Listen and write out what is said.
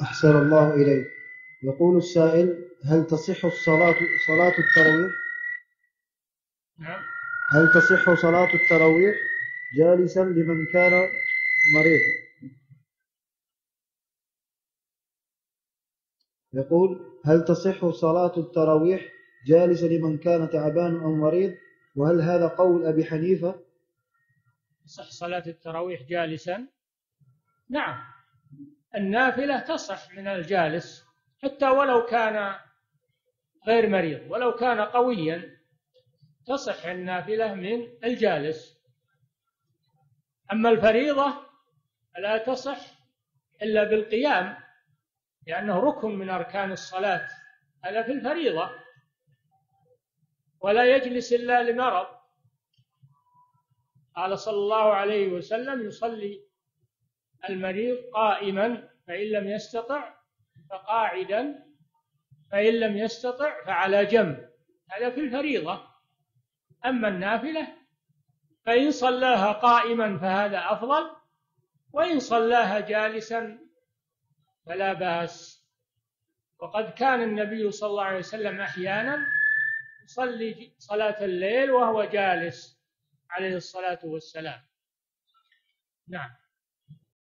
أحسن الله إليك. يقول السائل هل تصح الصلاة صلاة التراويح؟ نعم. هل تصح صلاة التراويح جالسا لمن كان مريض يقول هل تصح صلاة التراويح جالسا لمن كان تعبان أو مريض؟ وهل هذا قول أبي حنيفة؟ تصح صلاة التراويح جالسا؟ نعم. النافلة تصح من الجالس حتى ولو كان غير مريض ولو كان قويا تصح النافلة من الجالس. أما الفريضة لا تصح إلا بالقيام لأنه ركن من أركان الصلاة هذا في الفريضة. ولا يجلس إلا لمرض. قال صلى الله عليه وسلم يصلي المريض قائما فإن لم يستطع فقاعدا فإن لم يستطع فعلى جنب. هذا في الفريضة. أما النافلة فإن صلاها قائما فهذا أفضل وإن صلاها جالسا فلا بأس. وقد كان النبي صلى الله عليه وسلم أحيانا يصلي صلاة الليل وهو جالس عليه الصلاة والسلام. نعم.